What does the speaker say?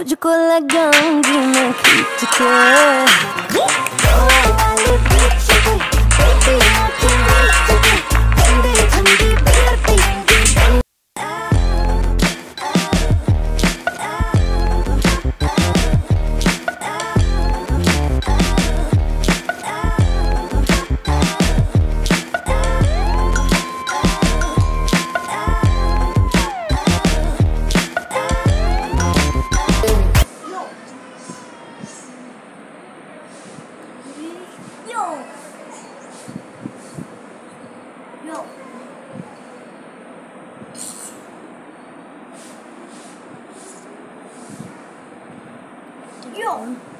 तुझको लगाऊँगी मैं खींच के। 不用。